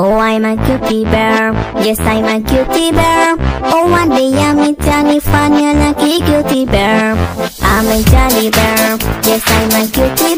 Oh, I'm a cutie bear. Yes, I'm a cutie bear. Oh, one day I'm a tiny funny lucky cutie bear. I'm a jolly bear. Yes, I'm a cutie bear.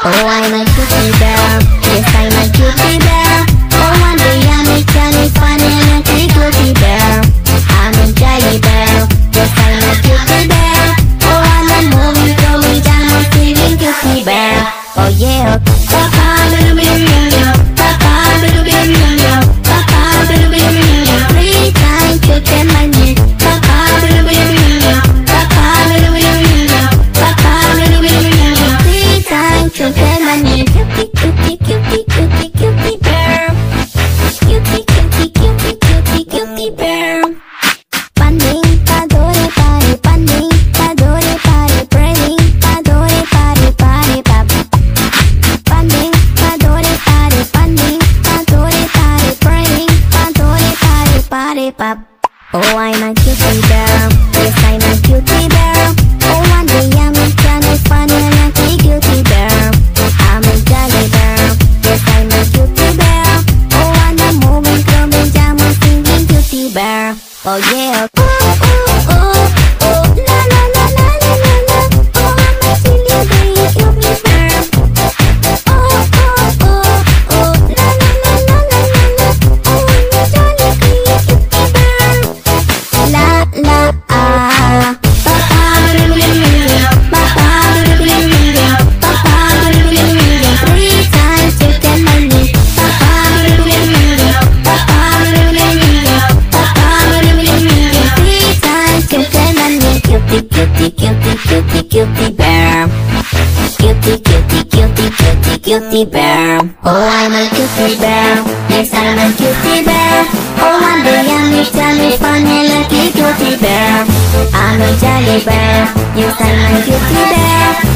Oh, I'm a cutie bear. Yes, I'm a cutie bear. Oh, day I'm a Johnny funny lucky cutie bear. I'm a jolly bear. Yes, I'm a cutie bear. Oh, I'm a moving, growing, jamming, singing cutie bear. Oh yeah. Papa, Oh, I'm a cutie bear. Yes, I'm a cutie bear. Oh, one day I'm a funny, funny, lucky cutie bear. I'm a jolly bear. Yes, I'm a cutie bear. Oh, and I'm moving, jamming, singing cutie bear. Oh yeah. Ooh, ooh, ooh, cutie, bear. Oh, I'm a cutie bear. Yes, I'm a cutie bear. Oh, I'm a jolly, funny, lucky cutie bear. I'm a jolly bear. Yes, I'm a cutie bear.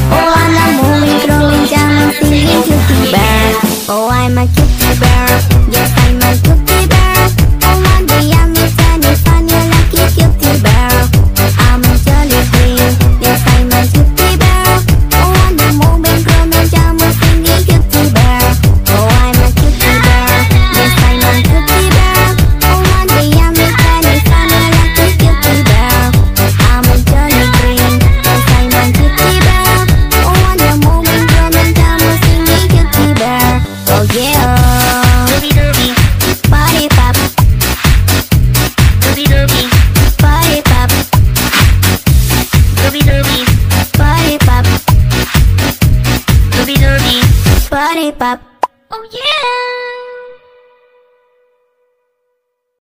Oh yeah.